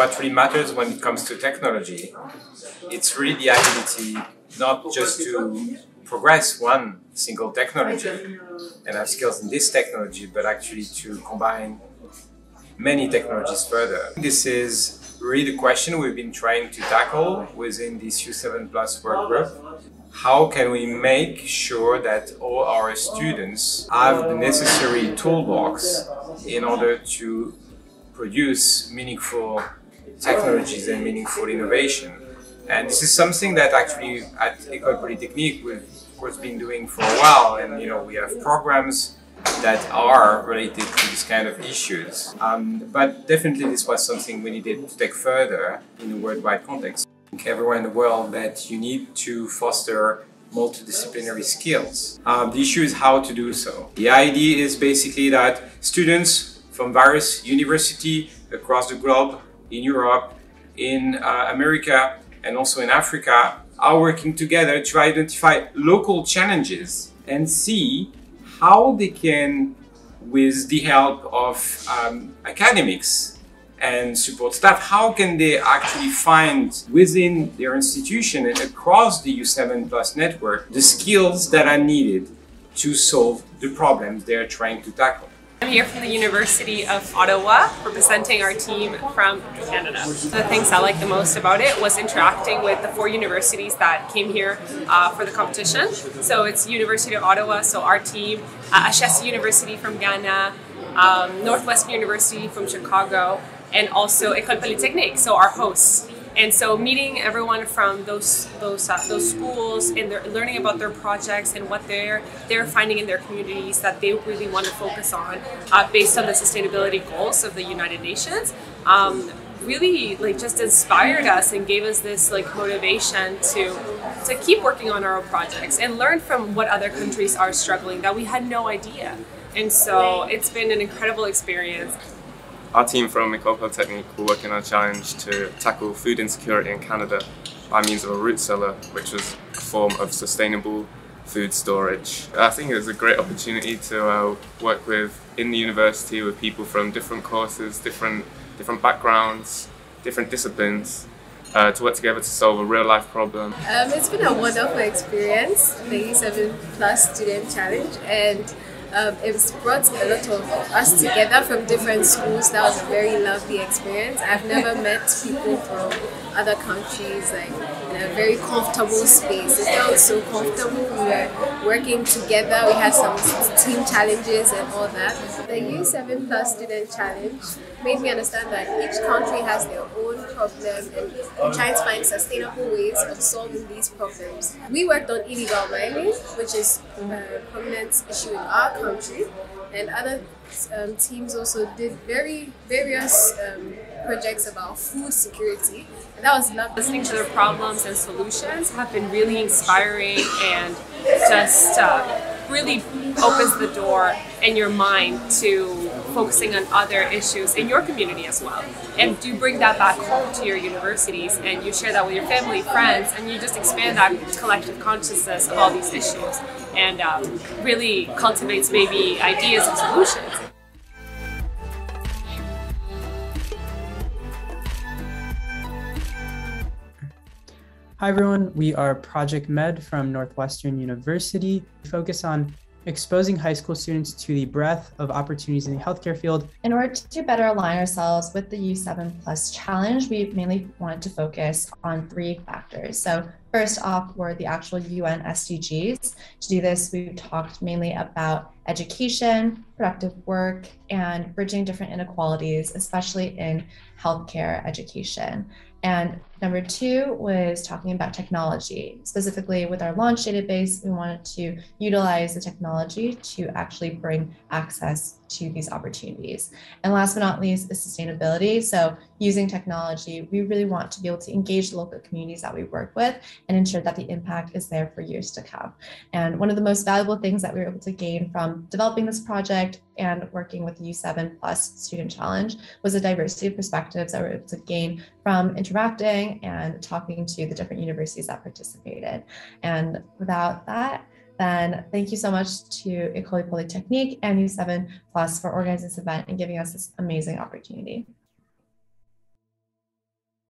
what really matters when it comes to technology, it's really the ability not just to progress one single technology and have skills in this technology, but actually to combine many technologies further. This is really the question we've been trying to tackle within this U7 Plus work group. How can we make sure that all our students have the necessary toolbox in order to produce meaningful technologies and meaningful innovation? And this is something that actually at École Polytechnique we've of course been doing for a while and you know we have programs that are related to these kind of issues. Um, but definitely this was something we needed to take further in a worldwide context. Everywhere in the world that you need to foster multidisciplinary skills. Um, the issue is how to do so. The idea is basically that students from various universities across the globe, in Europe, in uh, America, and also in Africa, are working together to identify local challenges and see how they can, with the help of um, academics and support staff, how can they actually find within their institution and across the U7 Plus network the skills that are needed to solve the problems they're trying to tackle. I'm here from the University of Ottawa, representing our team from Canada. The things I liked the most about it was interacting with the four universities that came here uh, for the competition. So it's University of Ottawa, so our team, uh, Ashesi University from Ghana, um, Northwestern University from Chicago, and also École Polytechnique, so our hosts. And so meeting everyone from those those uh, those schools and they're learning about their projects and what they're they're finding in their communities that they really want to focus on uh, based on the sustainability goals of the United Nations. Um, really like just inspired us and gave us this like motivation to to keep working on our own projects and learn from what other countries are struggling that we had no idea. And so it's been an incredible experience. Our team from École Polytechnique will work on a challenge to tackle food insecurity in Canada by means of a root cellar, which is a form of sustainable food storage. I think it was a great opportunity to uh, work with in the university with people from different courses, different different backgrounds, different disciplines, uh, to work together to solve a real life problem. Um, it's been a wonderful experience, the U7 Plus Student Challenge, and um, it's brought a lot of us together from different schools. That was a very lovely experience. I've never met people from other countries like in a very comfortable space. It felt so comfortable. We were working together. We had some team challenges and all that. The U7 Plus Student Challenge made me understand that each country has their own problem and trying to find sustainable ways of solving these problems. We worked on illegal mining, which is a prominent issue in our country, and other um, teams also did very various um, projects about food security. And that was lovely. Listening to their problems and solutions have been really inspiring and just uh, really opens the door in your mind to focusing on other issues in your community as well. And you bring that back home to your universities and you share that with your family, friends, and you just expand that collective consciousness of all these issues and um, really cultivates maybe ideas and solutions. Hi everyone, we are Project Med from Northwestern University. We focus on exposing high school students to the breadth of opportunities in the healthcare field. In order to better align ourselves with the U7 Plus challenge, we mainly wanted to focus on three factors. So first off were the actual UN SDGs. To do this, we've talked mainly about education, productive work, and bridging different inequalities, especially in healthcare education. And number two was talking about technology. Specifically, with our launch database, we wanted to utilize the technology to actually bring access to these opportunities. And last but not least is sustainability. So, using technology, we really want to be able to engage the local communities that we work with and ensure that the impact is there for years to come. And one of the most valuable things that we were able to gain from developing this project and working with the U7 Plus Student Challenge was a diversity of perspectives that we were able to gain from interacting and talking to the different universities that participated. And without that, then thank you so much to École Polytechnique and U7 Plus for organizing this event and giving us this amazing opportunity.